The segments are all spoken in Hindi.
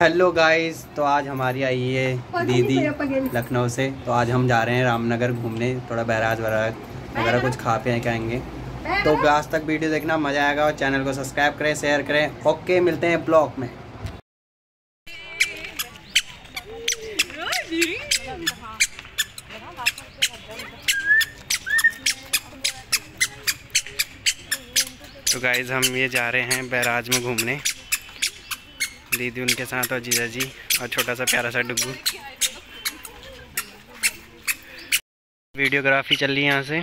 हेलो गाइस तो आज हमारी आई है दीदी लखनऊ से। तो आज हम जा रहे हैं रामनगर घूमने थोड़ा बैराज वराज वगैरह कुछ खा पे के आएँगे। तो आज तक वीडियो देखना मज़ा आएगा और चैनल को सब्सक्राइब करें शेयर करें। ओके मिलते हैं ब्लॉग में। तो गाइज़ हम ये जा रहे हैं बैराज में घूमने। दीदी उनके साथ और जीजा जी और छोटा सा प्यारा सा डुगू वीडियोग्राफी चल रही है यहाँ से।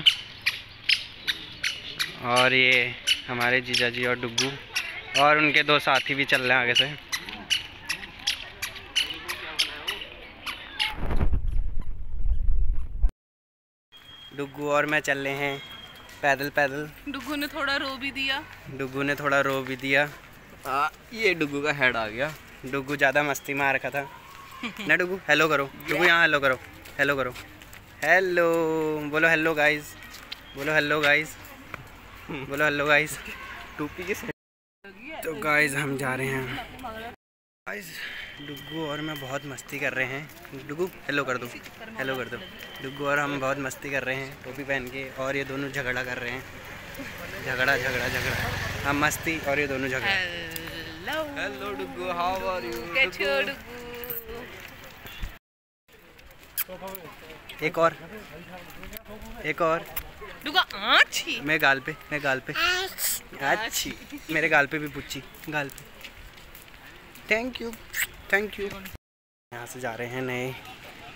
और ये हमारे जीजा जी और डुगू और उनके दो साथी भी चल रहे हैं आगे से। डुगू और मैं चल रहे हैं पैदल पैदल डुगू ने थोड़ा रो भी दिया। डुगू ने थोड़ा रो भी दिया। आ, ये डुगू का हेड आ गया। डुगू ज़्यादा मस्ती मार रखा था। ना डुगू? हेलो करो। डुग्गू यहाँ हेलो करो। हेलो करो। हेलो बोलो हेलो गाइस बोलो हेलो गाइस बोलो हेलो गाइस टोपी के तो गाइस हम जा रहे हैं। गाइस डुग्गू और मैं बहुत मस्ती कर रहे हैं। डुगू हेलो कर दो। हेलो कर दो। डुगू और हम बहुत मस्ती कर रहे हैं टोपी पहन के और ये दोनों झगड़ा कर रहे हैं। झगड़ा झगड़ा झगड़ा। हम मस्ती और ये दोनों झगड़ा। डुगू हाउ आर यू कैसे हो डुगू एक और। एक और। डुगा आछी मैं गाल पे मैं गाल पे। अच्छी मेरे गाल पे भी पुच्छी गाल पे। थैंक यू थैंक यू यहाँ से जा रहे हैं नए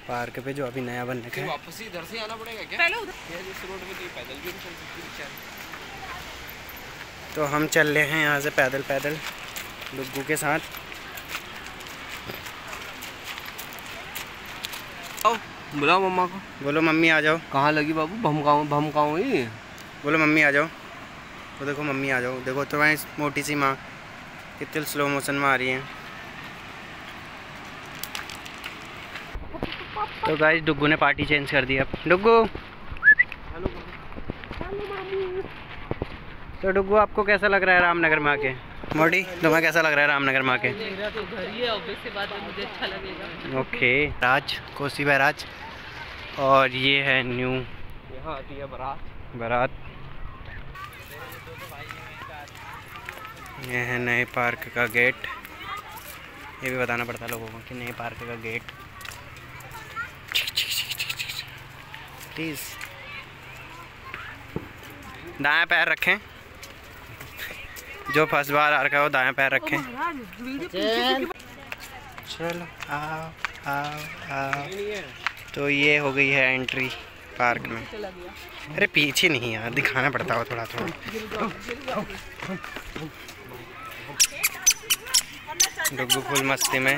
पार्क पे जो अभी नया बन रखा है। वापस इधर से आना पड़ेगा क्या? पहले उधर। इस रोड में तो पैदल भी चल सकती बेचारी तो हम चल रहे हैं यहाँ से पैदल पैदल। डुग्गू के साथ। आओ बुलाओ मम्मा को। बोलो मम्मी आ जाओ। कहाँ लगी बाबू? भमकाऊँ भमकाऊँ ही। बोलो मम्मी आ जाओ। तो देखो मम्मी आ जाओ। देखो तुम्हारी मोटी सी माँ कितने स्लो मोशन में आ रही है। तो गाइस डुग्गू ने पार्टी चेंज कर दी अब। डुग्गू। तो डुग्गू आपको कैसा लग रहा है रामनगर में आके? मोटी तुम्हें कैसा लग रहा है रामनगर में आके? मेरा तो घर ही है ऑब्वियस सी बात है मुझे अच्छा लगेगा। Okay Raj Kosi barrage. और ये है न्यू यहाँ आती है बारात। बारात। ये है नए पार्क का गेट। ये भी बताना पड़ता है लोगों को कि नए पार्क का गेट। प्लीज़ दाएँ पैर रखें। जो फ़र्स्ट बार आ रखा है वो दाएँ पैर रखें। चलो आओ आओ आओ। तो ये हो गई है एंट्री पार्क में। अरे पीछे नहीं यार दिखाना पड़ता हो थोड़ा थोड़ा। डुग्गू फुल मस्ती में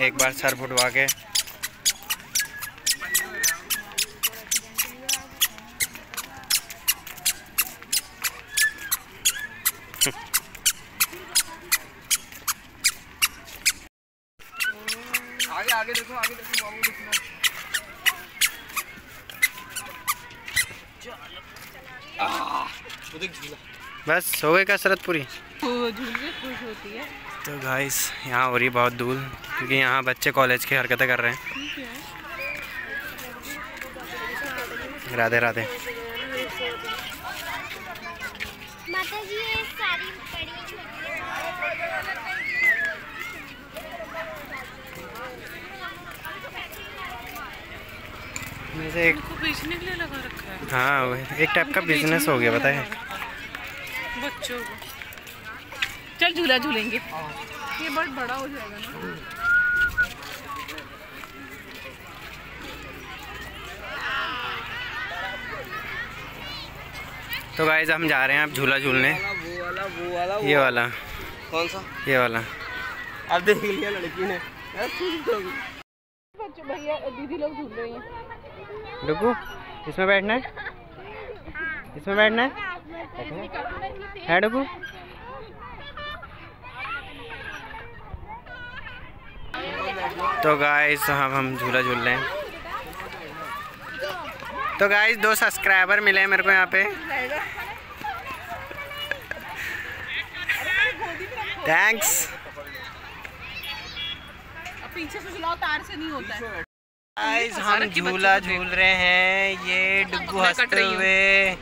एक बार सर फुटवा के आगे आगे देखो आगे देखो बाबू बस हो गई कसरत पूरी? है। तो गाइस यहाँ हो रही बहुत दूर क्योंकि यहाँ बच्चे कॉलेज की हरकतें कर रहे हैं। राधे राधे माता जी ये सारी बड़ी छोटी में से एक बेचने के लिए लगा रखा है। हाँ एक टाइप का बिज़नेस हो गया पता है। बच्चों को। चल झूला झूलेंगे। ये बहुत बड़ा हो जाएगा ना। तो गाइस हम जा रहे हैं आप झूला झूलने। वो वाला वो वाला ये वाला। कौन सा? ये वाला। अब देख लिया लड़की ने। भैया दीदी लोग झूल रही हैं। डुगू इसमें बैठना है? इसमें बैठना है? है डुगू तो गाइस हम हम झूला झूल रहे हैं। तो गाइस दो सब्सक्राइबर मिले हैं मेरे को यहाँ पे। थैंक्स पीछे से चलाओ तार से नहीं होता है। गाइस हम झूला झूल रहे हैं। ये डुग्गू मैं कट हँसते हुए।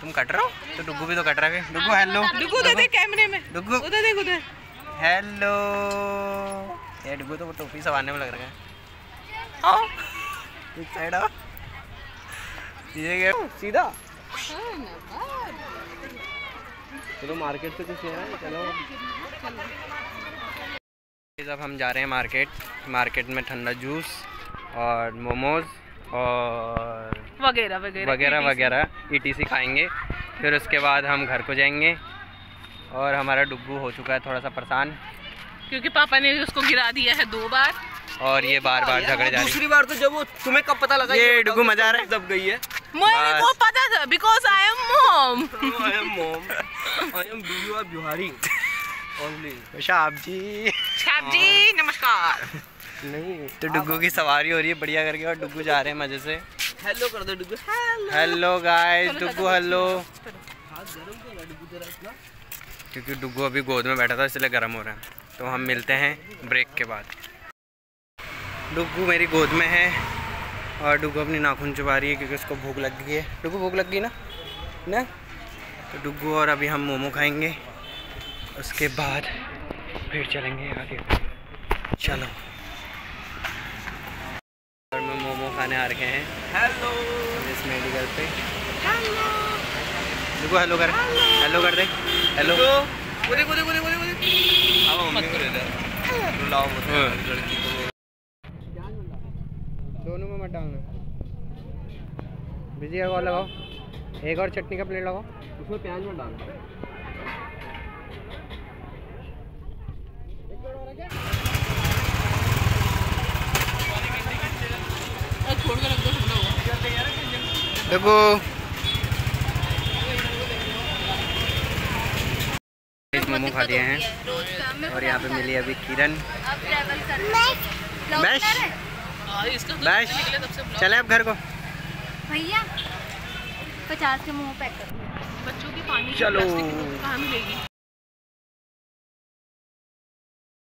तुम कट रहे हो? तो डुगू भी तो कट रहा है। डुग्गू हेलो डुगू उधर देख कैमरे में। डुग्गू। उधर देख उधर। हेलो ये डुग्गू तो टोपी सवारने में लग रहा है। आओ एक साइड आओ। ये क्या? सीधा? चलो मार्केट से कुछ है चलो। अब हम जा रहे हैं मार्केट मार्केट में ठंडा जूस और मोमोज और वगैरह वगैरह वगैरह वगैरह ईटीसी खाएँगे। फिर उसके बाद हम घर को जाएँगे और हमारा डुग्गू हो चुका है थोड़ा सा परेशान। क्योंकि पापा ने उसको गिरा दिया है दो बार। और ये बार बार झगड़े जा रही दूसरी बार तो जब वो तुम्हें कब पता लगा ये डुगू मज़ा आ रहा है? दब गई है। मेरे। को पता था because I am mom I am mom I am do are Bihari only पेशाब जी छाप जी नमस्कार। नहीं तो डुग्गू की सवारी हो रही है बढ़िया करके और डुग्गू जा रहे हैं मज़े से। हेलो कर दो Dugu hello guys Duggu hello Dugu क्योंकि डुग्गू अभी गोद में बैठा था इसलिए गर्म हो रहा है। तो हम मिलते हैं ब्रेक के बाद। डुग्गू मेरी गोद में है और डुग्गू अपनी नाखून चुबा रही है क्योंकि उसको भूख लग गई है। डुग्गू भूख लग गई ना? ना? तो डुग्गू और अभी हम मोमो खाएँगे। उसके बाद फिर चलेंगे आगे। चलो और मैं मोमो खाने आ रखे हैं। हेलो इस मेडिकल पे। डुग्गू हेलो कर। हेलो कर दे। हेलो बोले बोले बोले बोले बोले आओ मम्मी को ले ले रुलाओ मत। लड़की को दोनों में मत डालना। बिज़ी का कॉल लगाओ। एक और चटनी का प्लेट लगाओ। उसमें प्याज मत डालना छोड़ कर रख दो ठंडा होगा देखो मोमो खा लिए हैं। और यहाँ पे मिली अभी किरण। बैश बैश चले आप घर को। भैया पचास के मोमो पैक करो। बच्चों की पानी की चलो।